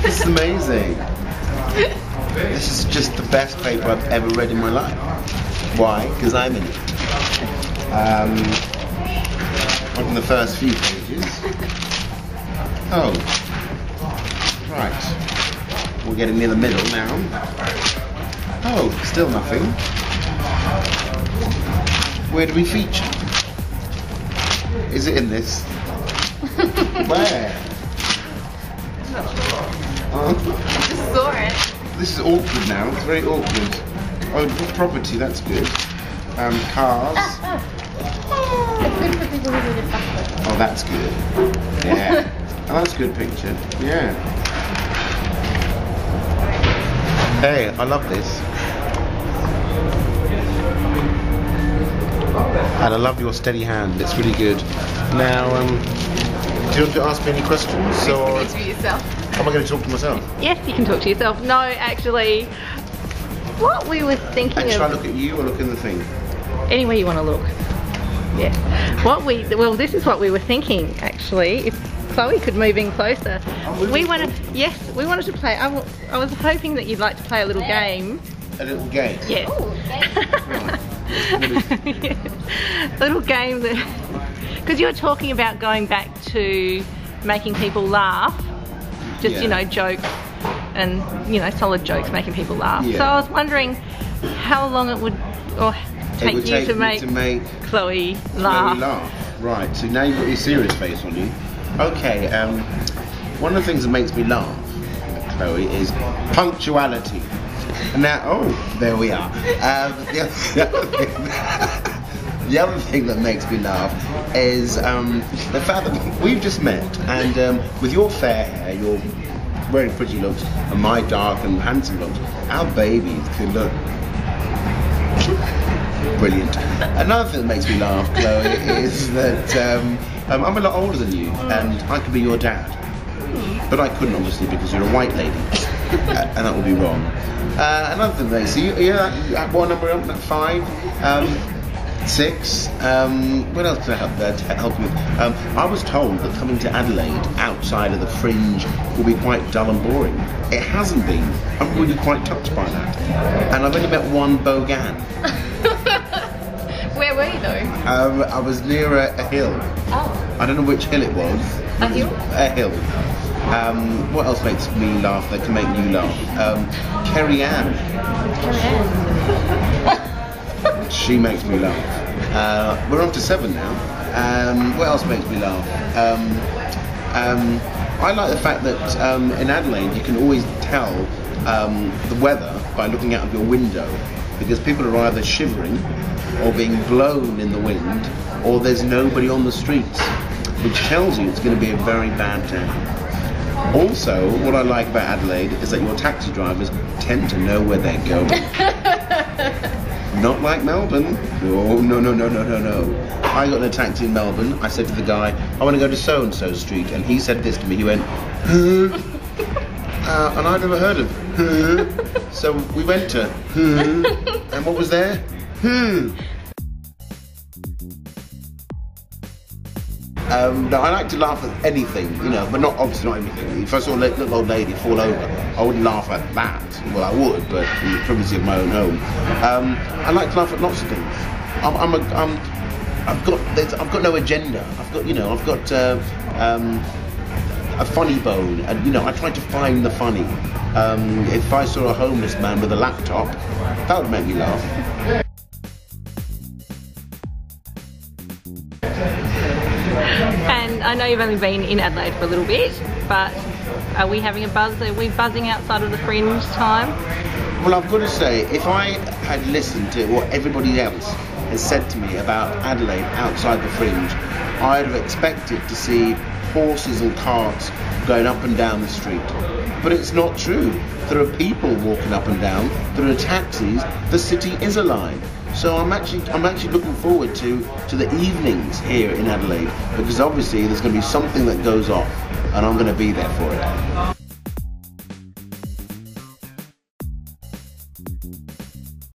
This is amazing. This is just the best paper I've ever read in my life. Why? Because I'm in it. Um, on the first few pages. Oh. Right. We're getting near the middle now. Oh, still nothing. Where do we feature? Is it in this? Where? Oh. Just saw it. This is awkward now. It's very awkward. Oh, property, that's good. Um, cars. It's good for people who read it backwards. Oh, that's good. Yeah. oh, that's a good picture. Yeah. Hey, I love this. And I love your steady hand. It's really good. Now, um, do you want to ask me any questions, or Interview yourself. am I going to talk to myself? Yes, you can talk to yourself. No, actually, what we were thinking And should I look at you or look in the thing? Anywhere you want to look. Yeah. What we well, this is what we were thinking actually. If Chloe could move in closer, we in wanted. Yes, we wanted to play. I, w- I was hoping that you'd like to play a little game. A little game. Yes. a little game that because you were talking about going back to making people laugh, just you know jokes and you know solid jokes making people laugh. Yeah. So I was wondering how long it would or take it would you take to make to make Chloe Chloe laugh. laugh. Right, so now you've got your serious face on you. Okay, um, one of the things that makes me laugh, Chloe, is punctuality. Now, oh, there we are. Um, the, other, the, other thing, the other thing that makes me laugh is um, the fact that we've just met, and um, with your fair hair, your very pretty looks, and my dark and handsome looks, our babies could look Brilliant. Another thing that makes me laugh, Chloe, is that um, um, I'm a lot older than you, and I could be your dad. But I couldn't, obviously, because you're a white lady, uh, and that would be wrong. Uh, another thing, they see, yeah, at what number? are you? Five, um, six. Um, what else can I help, uh, help you? with? Um, I was told that coming to Adelaide outside of the fringe will be quite dull and boring. It hasn't been. I'm really quite touched by that, and I've only met one Bogan. Where were you though? Um, I was near a, a hill. Oh, I don't know which hill it was. a hill. A hill. Um, what else makes me laugh that can make you laugh? Um, Kerry Ann. She makes me laugh. Uh, we're on to seven now. Um, what else makes me laugh? Um, um, I like the fact that um, in Adelaide you can always tell um, the weather by looking out of your window because people are either shivering or being blown in the wind or there's nobody on the streets, which tells you it's going to be a very bad day. Also, what I like about Adelaide is that your taxi drivers tend to know where they're going. Not like Melbourne. No, no, no, no, no, no, no. I got in a taxi in Melbourne. I said to the guy, I want to go to so and so street. And he said this to me. He went, huh? Uh, and I'd never heard of huh? So we went to huh? And what was there? Huh? Um, no, I like to laugh at anything, you know, but not obviously not everything. If I saw a li- little old lady fall over, I wouldn't laugh at that. Well, I would, but in the privacy of my own home. Um, I like to laugh at lots of things. I'm, I'm a, I'm, I've got, I've got no agenda. I've got, you know, I've got uh, um, a funny bone, and you know, I try to find the funny. Um, if I saw a homeless man with a laptop, that would make me laugh. I know you've only been in Adelaide for a little bit, but are we having a buzz? Are we buzzing outside of the fringe time? Well, I've got to say, if I had listened to what everybody else has said to me about Adelaide outside the fringe, I'd have expected to see horses and carts going up and down the street. But it's not true. There are people walking up and down. There are taxis. The city is alive. So I'm actually I'm actually looking forward to to the evenings here in Adelaide because obviously there's going to be something that goes off, and I'm going to be there for it.